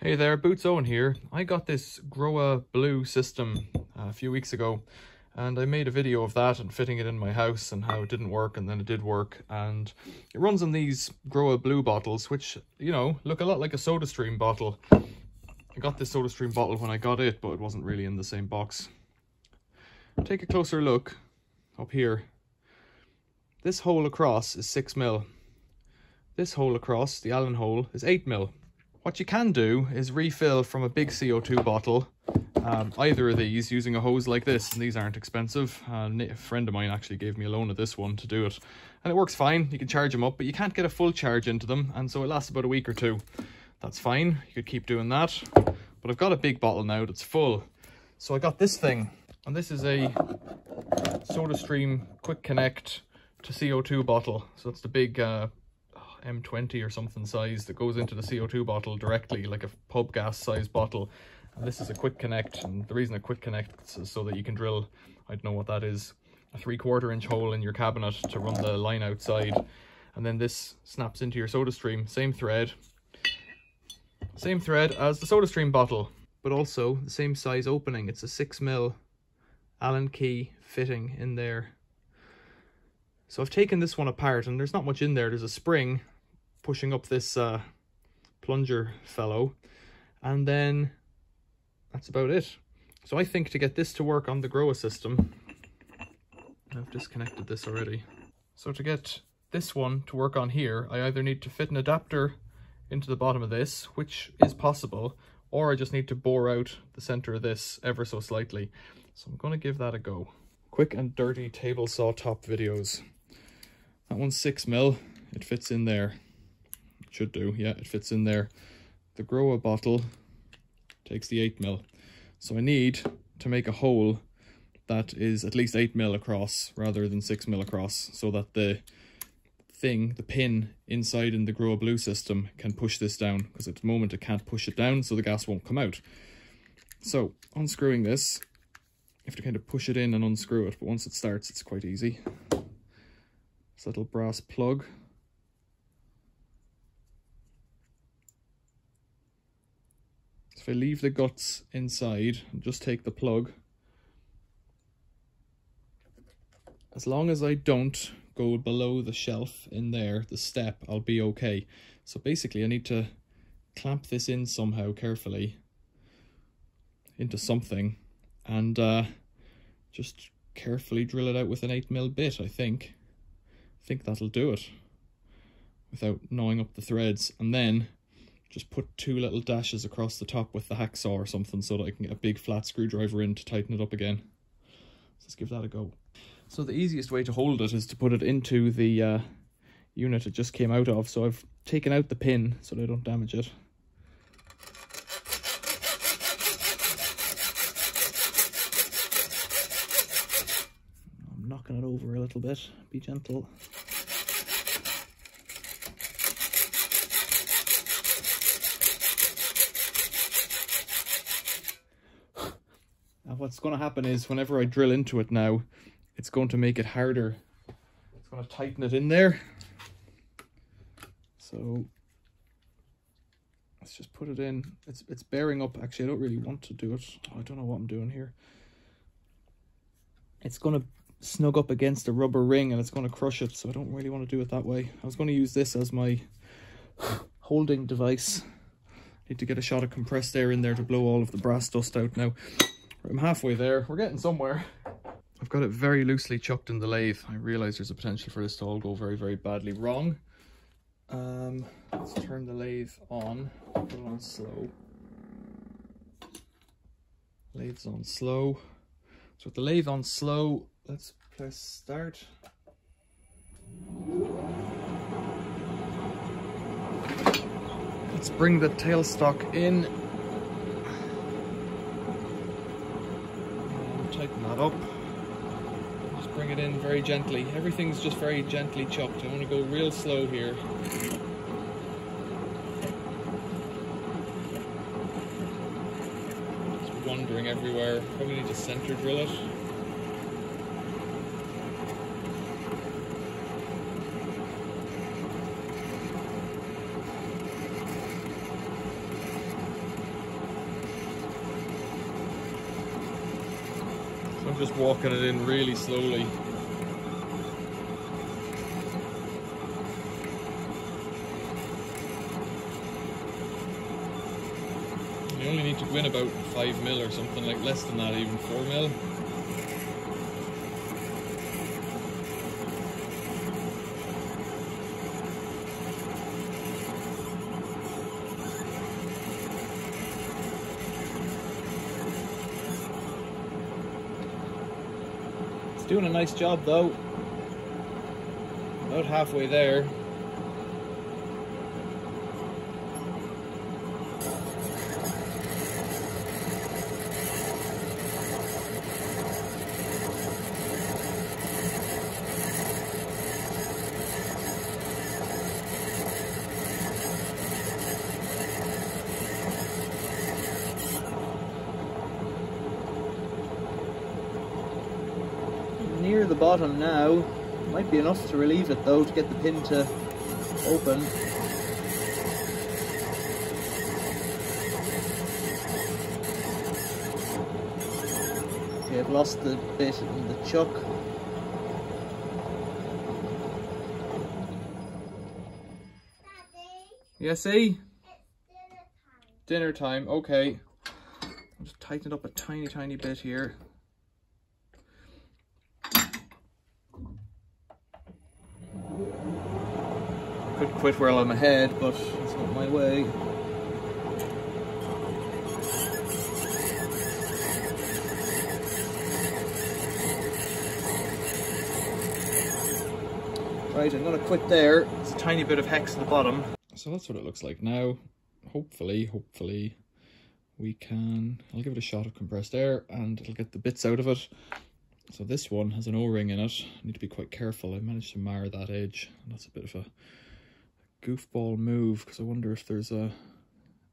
Hey there, Boots Owen here. I got this Grohe Blue system uh, a few weeks ago and I made a video of that and fitting it in my house and how it didn't work and then it did work and it runs on these Grohe Blue bottles which, you know, look a lot like a SodaStream bottle. I got this SodaStream bottle when I got it but it wasn't really in the same box. Take a closer look up here. This hole across is 6 mil. This hole across, the Allen hole, is 8 mil. What you can do is refill from a big CO2 bottle, um, either of these, using a hose like this, and these aren't expensive. Uh, a friend of mine actually gave me a loan of this one to do it. And it works fine, you can charge them up, but you can't get a full charge into them, and so it lasts about a week or two. That's fine, you could keep doing that. But I've got a big bottle now that's full. So I got this thing, and this is a SodaStream Quick Connect to CO2 bottle. So it's the big uh, M20 or something size that goes into the CO2 bottle directly, like a pub gas size bottle. And this is a quick connect, and the reason a quick connect is so that you can drill, I don't know what that is, a three quarter inch hole in your cabinet to run the line outside. And then this snaps into your SodaStream, same thread, same thread as the SodaStream bottle, but also the same size opening. It's a six mil Allen key fitting in there so I've taken this one apart and there's not much in there. There's a spring pushing up this uh, plunger fellow. And then that's about it. So I think to get this to work on the Grohe system, I've disconnected this already. So to get this one to work on here, I either need to fit an adapter into the bottom of this, which is possible, or I just need to bore out the center of this ever so slightly. So I'm going to give that a go. Quick and dirty table saw top videos. That one's six mil. It fits in there. Should do. Yeah, it fits in there. The Grohe bottle takes the eight mil. So I need to make a hole that is at least eight mil across rather than six mil across so that the thing, the pin inside in the Grohe Blue system can push this down because at the moment it can't push it down so the gas won't come out. So unscrewing this, you have to kind of push it in and unscrew it, but once it starts it's quite easy. This little brass plug. So if I leave the guts inside and just take the plug, as long as I don't go below the shelf in there, the step, I'll be okay. So basically I need to clamp this in somehow carefully into something and uh, just carefully drill it out with an 8mm bit, I think I think that'll do it without gnawing up the threads. And then just put two little dashes across the top with the hacksaw or something so that I can get a big flat screwdriver in to tighten it up again. So let's give that a go. So the easiest way to hold it is to put it into the uh, unit it just came out of. So I've taken out the pin so that I don't damage it. I'm knocking it over a little bit. Be gentle. What's going to happen is whenever I drill into it now, it's going to make it harder. It's going to tighten it in there. So let's just put it in. It's it's bearing up. Actually, I don't really want to do it. I don't know what I'm doing here. It's going to snug up against a rubber ring and it's going to crush it. So I don't really want to do it that way. I was going to use this as my holding device. Need to get a shot of compressed air in there to blow all of the brass dust out now. I'm halfway there. We're getting somewhere. I've got it very loosely chucked in the lathe. I realise there's a potential for this to all go very, very badly wrong. Um, let's turn the lathe on. Put it on slow. Lathe's on slow. So with the lathe on slow, let's press start. Let's bring the tailstock in very gently. Everything's just very gently chopped. I want to go real slow here. Just wandering everywhere. Probably need to center drill it. I'm just walking it in really slowly. You only need to go in about 5 mil or something like less than that, even 4 mil. It's doing a nice job though. About halfway there. near the bottom now. Might be enough to relieve it though to get the pin to open. Okay, I've lost the bit in the chuck. Yeah, see? Dinner time, okay. I'll just tighten it up a tiny, tiny bit here. Could quit while I'm ahead, but it's not my way. Right, I'm gonna quit there. It's a tiny bit of hex at the bottom. So that's what it looks like now. Hopefully, hopefully we can, I'll give it a shot of compressed air and it'll get the bits out of it. So this one has an O-ring in it. I need to be quite careful. I managed to mar that edge. That's a bit of a goofball move because I wonder if there's a,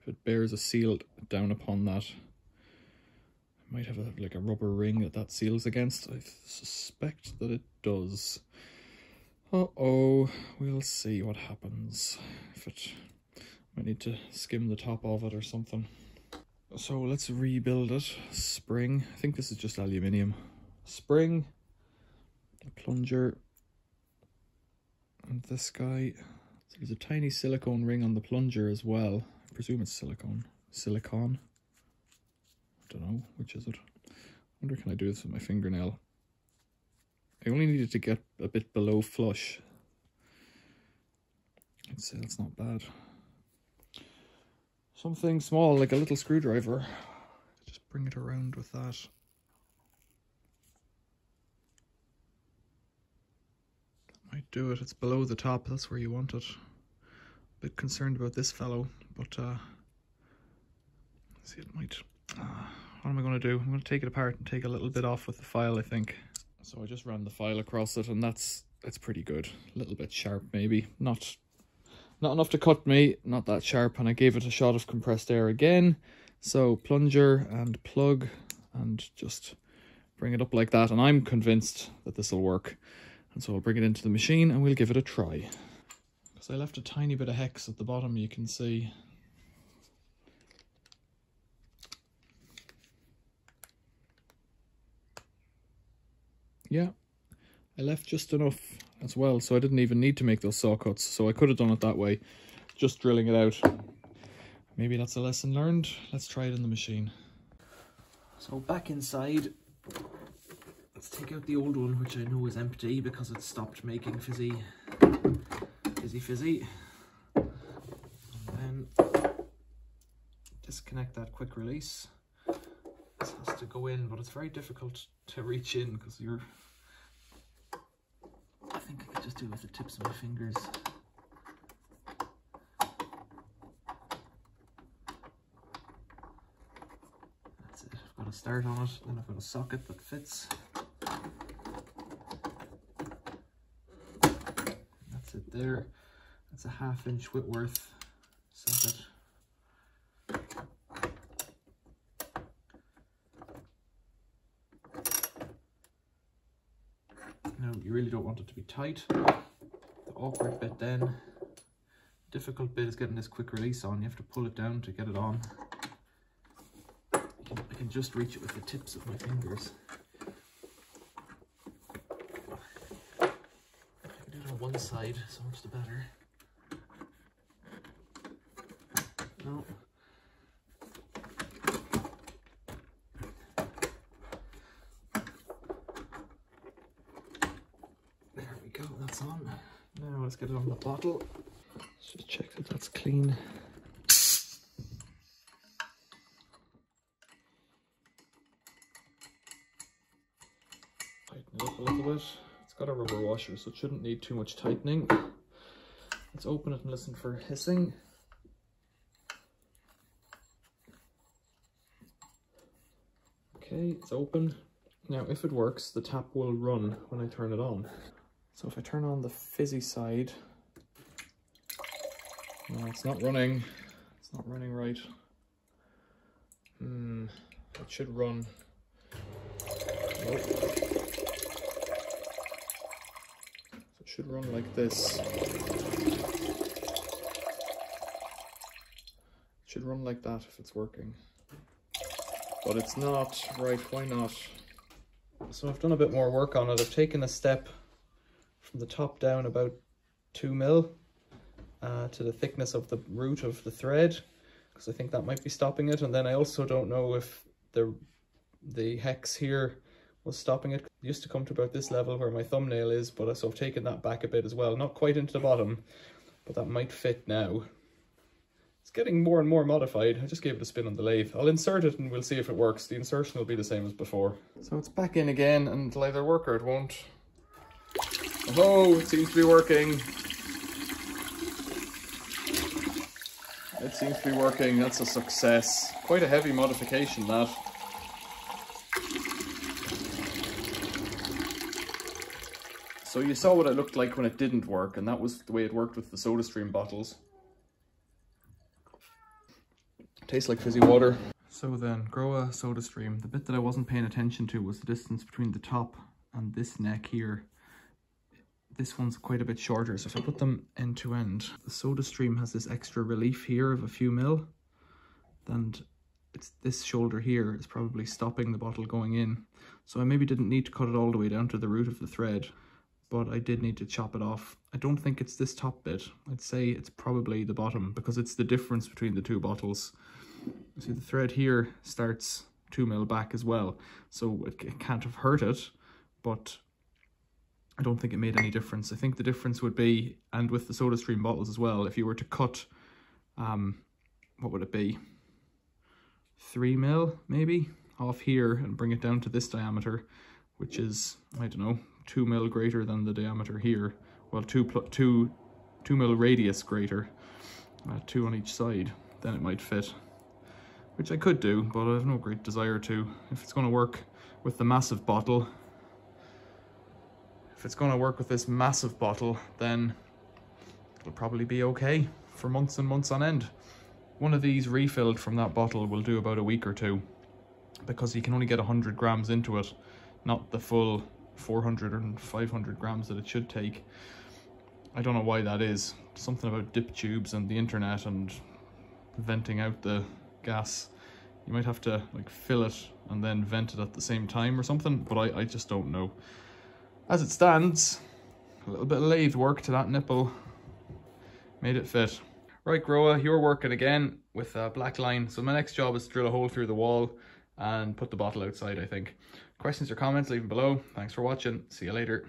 if it bears a seal down upon that. It might have a, like a rubber ring that that seals against. I suspect that it does. Uh-oh, we'll see what happens. If it, might need to skim the top of it or something. So let's rebuild it. Spring, I think this is just aluminium. Spring, plunger, and this guy. So there's a tiny silicone ring on the plunger as well. I presume it's silicone. Silicon. I don't know, which is it? I wonder can I do this with my fingernail? I only needed to get a bit below flush. I'd say that's not bad. Something small, like a little screwdriver. Just bring it around with that. That might do it. It's below the top. That's where you want it. A bit concerned about this fellow, but uh, see, it might. Uh, what am I going to do? I'm going to take it apart and take a little bit off with the file, I think. So I just ran the file across it and that's it's pretty good. A little bit sharp maybe. Not not enough to cut me, not that sharp. And I gave it a shot of compressed air again. So plunger and plug and just bring it up like that. And I'm convinced that this will work. And so I'll bring it into the machine and we'll give it a try. Because I left a tiny bit of hex at the bottom, you can see. Yeah, I left just enough as well, so I didn't even need to make those saw cuts. So I could have done it that way, just drilling it out. Maybe that's a lesson learned. Let's try it in the machine. So back inside, take out the old one, which I know is empty because it stopped making fizzy, fizzy, fizzy. And then disconnect that quick release. This has to go in, but it's very difficult to reach in because you're I think I could just do it with the tips of my fingers. That's it. I've got a start on it, then I've got a socket that fits. That's it there. That's a half inch Whitworth socket. Now you really don't want it to be tight. The awkward bit then, difficult bit is getting this quick release on. You have to pull it down to get it on. I can, I can just reach it with the tips of my fingers. One side, so much the better. No. There we go, that's on. Now let's get it on the bottle. Let's just check that that's clean. Tighten it up a little bit. It's got a rubber washer, so it shouldn't need too much tightening. Let's open it and listen for hissing. Okay, it's open. Now, if it works, the tap will run when I turn it on. So if I turn on the fizzy side, no, it's not running. It's not running right. Hmm, it should run. Nope. It should run like this. It should run like that if it's working. But it's not. Right, why not? So I've done a bit more work on it. I've taken a step from the top down about 2 mil uh, to the thickness of the root of the thread because I think that might be stopping it. And then I also don't know if the the hex here was stopping it. used to come to about this level where my thumbnail is, but I, so I've taken that back a bit as well. Not quite into the bottom, but that might fit now. It's getting more and more modified. I just gave it a spin on the lathe. I'll insert it and we'll see if it works. The insertion will be the same as before. So it's back in again and it'll either work or it won't. Oh, it seems to be working. It seems to be working. That's a success. Quite a heavy modification, that. So you saw what it looked like when it didn't work, and that was the way it worked with the SodaStream bottles. Tastes like fizzy water. So then, Grohe SodaStream. The bit that I wasn't paying attention to was the distance between the top and this neck here. This one's quite a bit shorter, so if I put them end to end, the SodaStream has this extra relief here of a few mil, and it's this shoulder here is probably stopping the bottle going in. So I maybe didn't need to cut it all the way down to the root of the thread, but I did need to chop it off. I don't think it's this top bit. I'd say it's probably the bottom because it's the difference between the two bottles. See the thread here starts two mil back as well, so it, can't have hurt it, but I don't think it made any difference. I think the difference would be, and with the SodaStream bottles as well, if you were to cut, um, what would it be? Three mil, maybe, off here and bring it down to this diameter, which is, I don't know, two mil greater than the diameter here. Well, two, two, two mil radius greater, uh, two on each side, then it might fit. Which I could do, but I have no great desire to. If it's going to work with the massive bottle, if it's going to work with this massive bottle, then it'll probably be okay for months and months on end. One of these refilled from that bottle will do about a week or two because you can only get 100 grams into it, not the full 400 and 500 grams that it should take. I don't know why that is. Something about dip tubes and the internet and venting out the gas. You might have to like fill it and then vent it at the same time or something, but I, I just don't know. As it stands, a little bit of lathe work to that nipple made it fit. Right, Grohe, you're working again with a black line. So my next job is to drill a hole through the wall and put the bottle outside, I think. Questions or comments, leave them below. Thanks for watching. See you later.